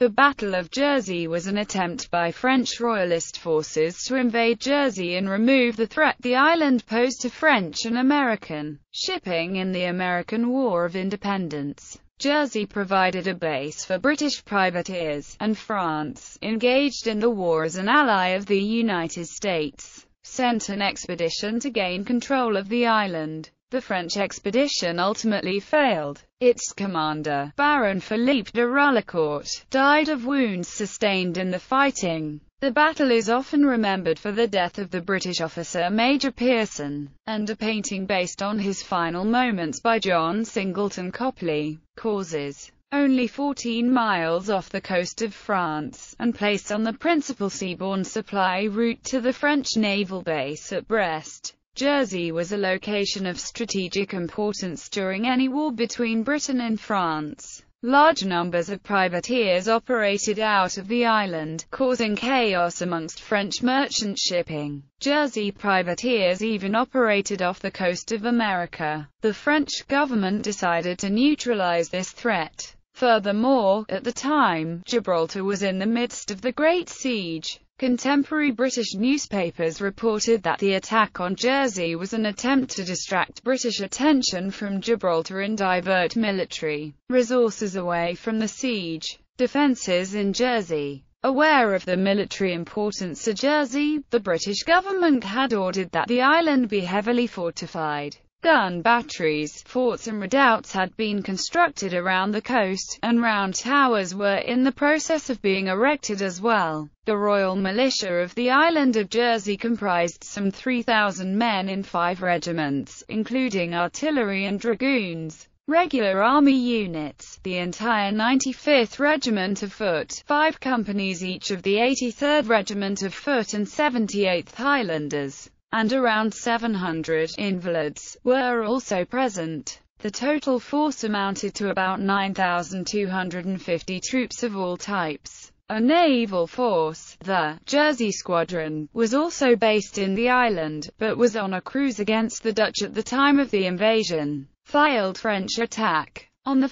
The Battle of Jersey was an attempt by French royalist forces to invade Jersey and remove the threat the island posed to French and American shipping in the American War of Independence. Jersey provided a base for British privateers, and France, engaged in the war as an ally of the United States, sent an expedition to gain control of the island. The French expedition ultimately failed. Its commander, Baron Philippe de Rullecourt, died of wounds sustained in the fighting. The battle is often remembered for the death of the British officer Major Pearson, and a painting based on his final moments by John Singleton Copley, causes only 14 miles off the coast of France, and placed on the principal seaborne supply route to the French naval base at Brest. Jersey was a location of strategic importance during any war between Britain and France. Large numbers of privateers operated out of the island, causing chaos amongst French merchant shipping. Jersey privateers even operated off the coast of America. The French government decided to neutralize this threat. Furthermore, at the time, Gibraltar was in the midst of the Great Siege. Contemporary British newspapers reported that the attack on Jersey was an attempt to distract British attention from Gibraltar and divert military resources away from the siege. Defences in Jersey Aware of the military importance of Jersey, the British government had ordered that the island be heavily fortified. Gun batteries, forts and redoubts had been constructed around the coast, and round towers were in the process of being erected as well. The Royal Militia of the island of Jersey comprised some 3,000 men in five regiments, including artillery and dragoons regular army units, the entire 95th Regiment of Foot, five companies each of the 83rd Regiment of Foot and 78th Highlanders and around 700 invalids were also present. The total force amounted to about 9,250 troops of all types. A naval force, the Jersey Squadron, was also based in the island, but was on a cruise against the Dutch at the time of the invasion. Failed French attack on 1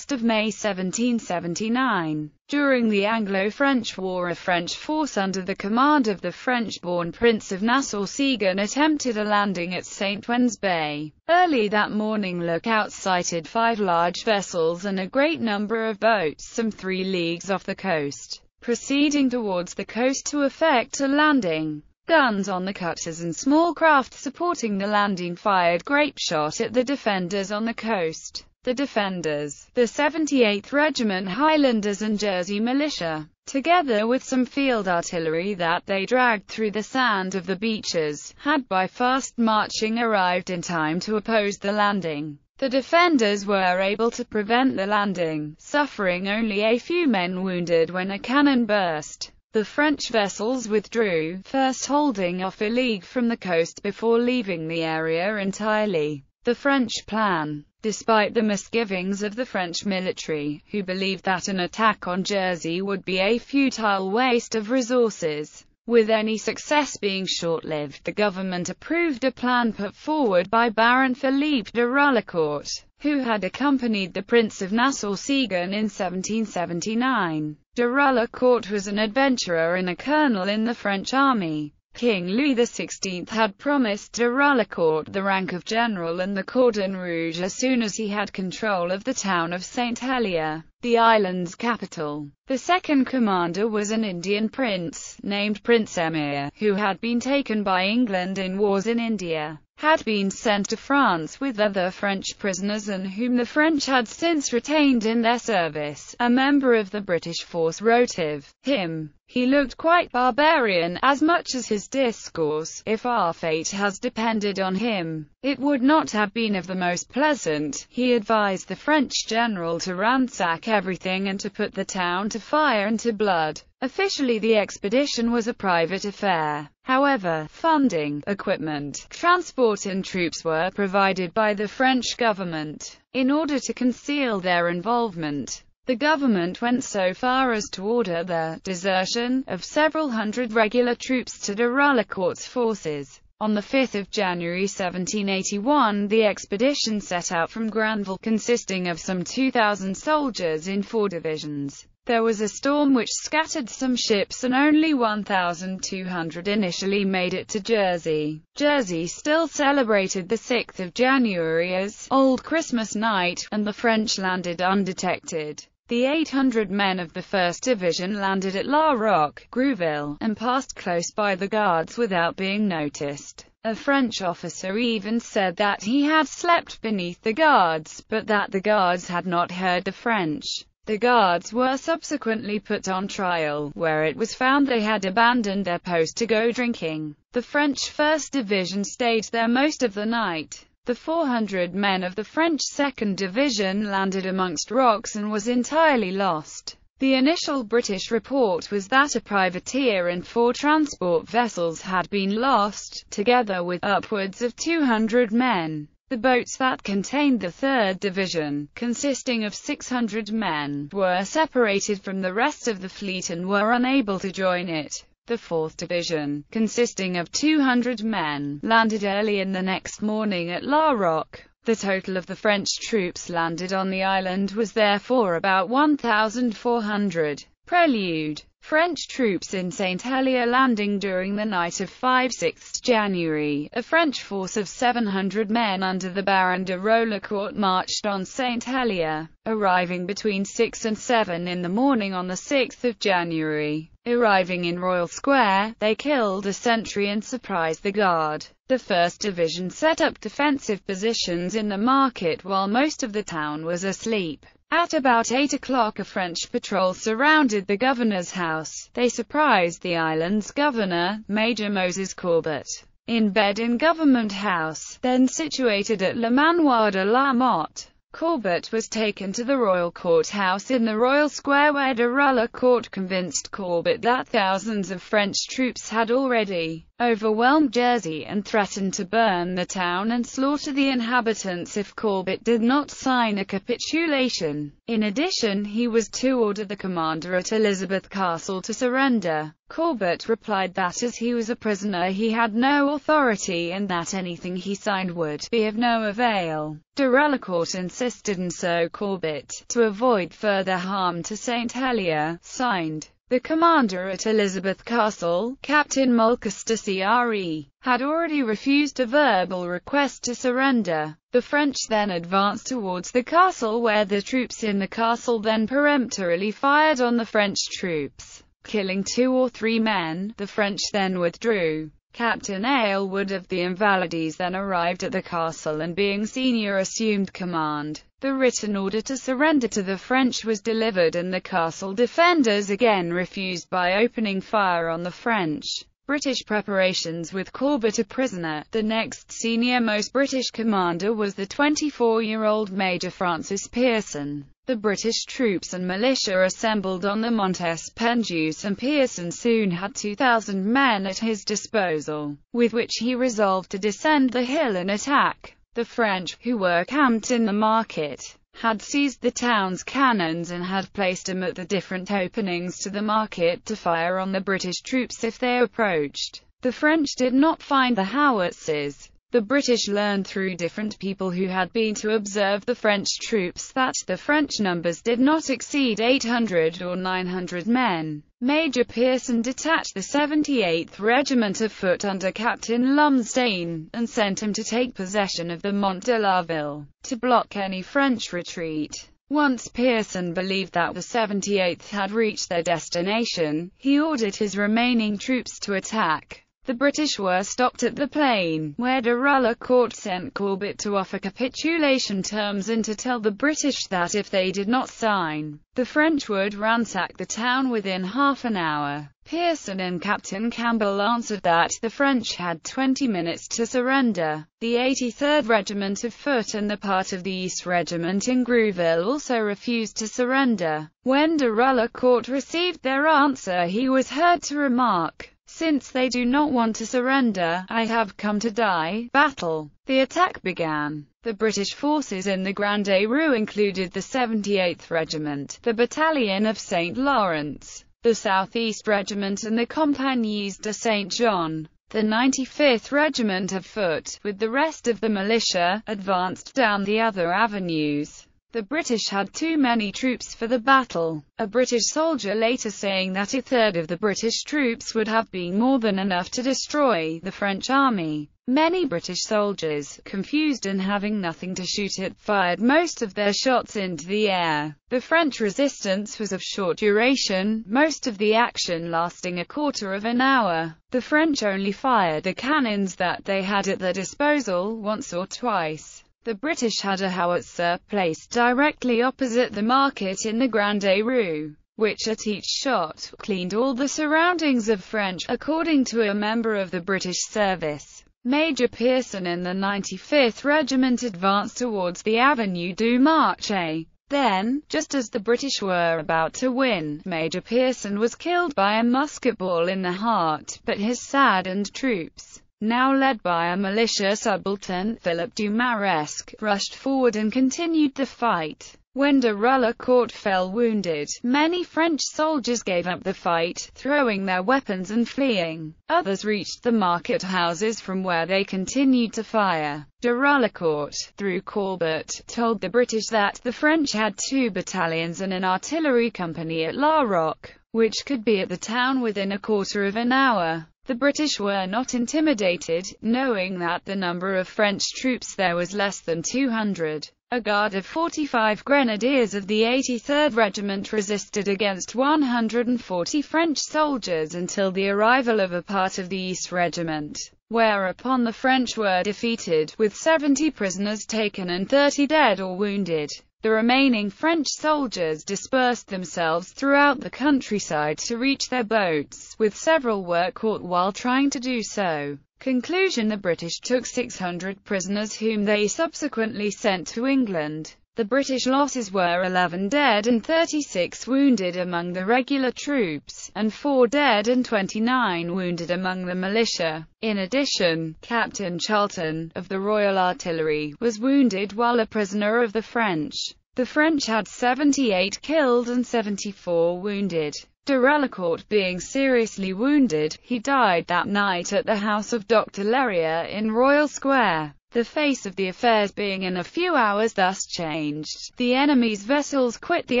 May 1779, during the Anglo-French War a French force under the command of the French-born Prince of Nassau-Siegen attempted a landing at St. Ouen's Bay. Early that morning lookouts sighted five large vessels and a great number of boats some three leagues off the coast, proceeding towards the coast to effect a landing. Guns on the cutters and small craft supporting the landing fired grape shot at the defenders on the coast the Defenders, the 78th Regiment Highlanders and Jersey Militia, together with some field artillery that they dragged through the sand of the beaches, had by fast marching arrived in time to oppose the landing. The defenders were able to prevent the landing, suffering only a few men wounded when a cannon burst. The French vessels withdrew, first holding off a league from the coast before leaving the area entirely. The French plan despite the misgivings of the French military, who believed that an attack on Jersey would be a futile waste of resources. With any success being short-lived, the government approved a plan put forward by Baron Philippe de Rullecourt, who had accompanied the Prince of Nassau-Siegen in 1779. De Rullecourt was an adventurer and a colonel in the French army. King Louis XVI had promised de Rullecourt the rank of general and the Cordon Rouge as soon as he had control of the town of St. Helier, the island's capital. The second commander was an Indian prince, named Prince Emir, who had been taken by England in wars in India had been sent to France with other French prisoners and whom the French had since retained in their service. A member of the British force wrote of him, he looked quite barbarian, as much as his discourse, if our fate has depended on him, it would not have been of the most pleasant. He advised the French general to ransack everything and to put the town to fire and to blood. Officially the expedition was a private affair. However, funding, equipment, transport and troops were provided by the French government. In order to conceal their involvement, the government went so far as to order the desertion of several hundred regular troops to de Rullecourt's forces. On 5 January 1781 the expedition set out from Granville consisting of some 2,000 soldiers in four divisions. There was a storm which scattered some ships and only 1,200 initially made it to Jersey. Jersey still celebrated the 6th of January as Old Christmas Night, and the French landed undetected. The 800 men of the 1st Division landed at La Roque, Grouville, and passed close by the guards without being noticed. A French officer even said that he had slept beneath the guards, but that the guards had not heard the French. The guards were subsequently put on trial, where it was found they had abandoned their post to go drinking. The French 1st Division stayed there most of the night. The 400 men of the French 2nd Division landed amongst rocks and was entirely lost. The initial British report was that a privateer and four transport vessels had been lost, together with upwards of 200 men. The boats that contained the 3rd Division, consisting of 600 men, were separated from the rest of the fleet and were unable to join it. The 4th Division, consisting of 200 men, landed early in the next morning at La Roque. The total of the French troops landed on the island was therefore about 1,400. Prelude French troops in St. Helier landing during the night of 5-6 January. A French force of 700 men under the Baron de Rullecourt marched on St. Helier, arriving between 6 and 7 in the morning on the 6th of January. Arriving in Royal Square, they killed a sentry and surprised the guard. The 1st Division set up defensive positions in the market while most of the town was asleep. At about 8 o'clock a French patrol surrounded the governor's house. They surprised the island's governor, Major Moses Corbett, in bed in Government House, then situated at Le Manoir de la Motte. Corbett was taken to the royal courthouse in the royal square where de Rullecourt convinced Corbett that thousands of French troops had already overwhelmed Jersey and threatened to burn the town and slaughter the inhabitants if Corbett did not sign a capitulation. In addition he was to order the commander at Elizabeth Castle to surrender. Corbett replied that as he was a prisoner he had no authority and that anything he signed would be of no avail. De Rullecourt insisted and so Corbett, to avoid further harm to St. Helier, signed. The commander at Elizabeth Castle, Captain Mulcaster CRE, had already refused a verbal request to surrender. The French then advanced towards the castle where the troops in the castle then peremptorily fired on the French troops, killing two or three men. The French then withdrew. Captain Aylward of the Invalides then arrived at the castle and being senior assumed command. The written order to surrender to the French was delivered and the castle defenders again refused by opening fire on the French. British preparations with Corbett a prisoner. The next senior-most British commander was the 24-year-old Major Francis Pearson. The British troops and militia assembled on the Mont ès Pendus and Pearson soon had 2,000 men at his disposal, with which he resolved to descend the hill and attack. The French, who were camped in the market, had seized the town's cannons and had placed them at the different openings to the market to fire on the British troops if they approached. The French did not find the howitzers. The British learned through different people who had been to observe the French troops that the French numbers did not exceed 800 or 900 men. Major Pearson detached the 78th Regiment of Foot under Captain Lumsdaine, and sent him to take possession of the Mont de la Ville, to block any French retreat. Once Pearson believed that the 78th had reached their destination, he ordered his remaining troops to attack. The British were stopped at the plain, where de Rullecourt sent Corbett to offer capitulation terms and to tell the British that if they did not sign, the French would ransack the town within half an hour. Pearson and Captain Campbell answered that the French had 20 minutes to surrender. The 83rd Regiment of Foot and the part of the East Regiment in Grouville also refused to surrender. When de Rullecourt received their answer he was heard to remark, since they do not want to surrender, I have come to die. Battle. The attack began. The British forces in the Grande Rue included the 78th Regiment, the Battalion of St. Lawrence, the Southeast Regiment and the Compagnies de St. John. The 95th Regiment of Foot, with the rest of the militia, advanced down the other avenues. The British had too many troops for the battle. A British soldier later saying that a third of the British troops would have been more than enough to destroy the French army. Many British soldiers, confused and having nothing to shoot at, fired most of their shots into the air. The French resistance was of short duration, most of the action lasting a quarter of an hour. The French only fired the cannons that they had at their disposal once or twice. The British had a howitzer placed directly opposite the market in the Grande Rue, which at each shot, cleaned all the surroundings of French, according to a member of the British service. Major Pearson and the 95th Regiment advanced towards the Avenue du Marché. Then, just as the British were about to win, Major Pearson was killed by a musket ball in the heart, but his saddened troops now led by a militia subaltern, Philip Dumaresq, rushed forward and continued the fight. When de Rullecourt fell wounded, many French soldiers gave up the fight, throwing their weapons and fleeing. Others reached the market houses from where they continued to fire. De Rullecourt, through Corbett, told the British that the French had two battalions and an artillery company at La Roque, which could be at the town within a quarter of an hour. The British were not intimidated, knowing that the number of French troops there was less than 200. A guard of 45 grenadiers of the 83rd Regiment resisted against 140 French soldiers until the arrival of a part of the East Regiment, whereupon the French were defeated, with 70 prisoners taken and 30 dead or wounded. The remaining French soldiers dispersed themselves throughout the countryside to reach their boats, with several were caught while trying to do so. Conclusion The British took 600 prisoners whom they subsequently sent to England. The British losses were 11 dead and 36 wounded among the regular troops, and 4 dead and 29 wounded among the militia. In addition, Captain Charlton, of the Royal Artillery, was wounded while a prisoner of the French. The French had 78 killed and 74 wounded. De Rullecourt being seriously wounded, he died that night at the house of Dr. Leria in Royal Square. The face of the affairs being in a few hours thus changed, the enemy's vessels quit the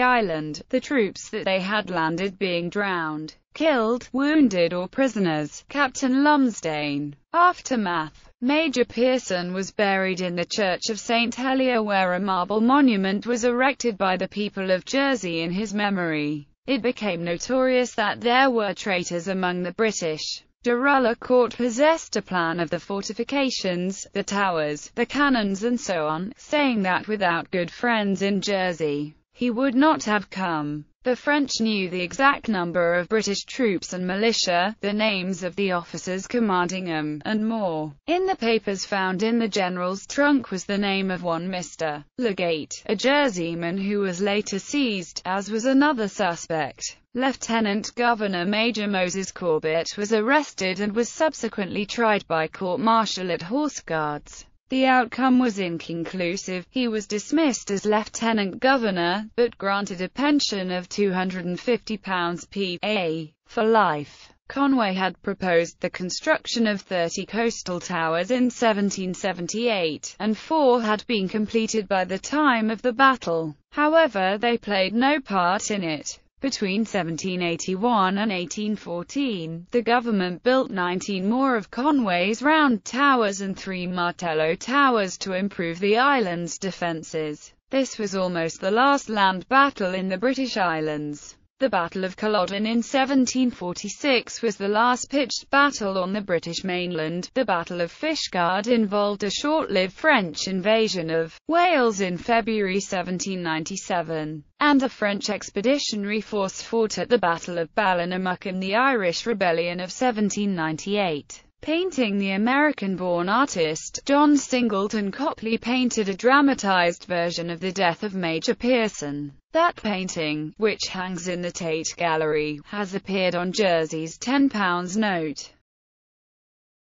island, the troops that they had landed being drowned, killed, wounded or prisoners. Captain Lumsdaine. Aftermath Major Pearson was buried in the Church of St. Helier where a marble monument was erected by the people of Jersey in his memory. It became notorious that there were traitors among the British. De Rullecourt possessed a plan of the fortifications, the towers, the cannons and so on, saying that without good friends in Jersey, he would not have come. The French knew the exact number of British troops and militia, the names of the officers commanding them, and more. In the papers found in the general's trunk was the name of one Mr. Legate, a Jerseyman who was later seized, as was another suspect. Lieutenant Governor Major Moses Corbett was arrested and was subsequently tried by court-martial at Horse Guards. The outcome was inconclusive. He was dismissed as lieutenant governor, but granted a pension of £250 p.a. for life. Conway had proposed the construction of 30 coastal towers in 1778, and four had been completed by the time of the battle. However, they played no part in it. Between 1781 and 1814, the government built 19 more of Conway's round towers and three Martello towers to improve the island's defences. This was almost the last land battle in the British Islands. The Battle of Culloden in 1746 was the last pitched battle on the British mainland. The Battle of Fishguard involved a short-lived French invasion of Wales in February 1797, and a French expeditionary force fought at the Battle of Ballinamuck in the Irish Rebellion of 1798. Painting The American-born artist, John Singleton Copley painted a dramatized version of the death of Major Pearson. That painting, which hangs in the Tate Gallery, has appeared on Jersey's £10 note.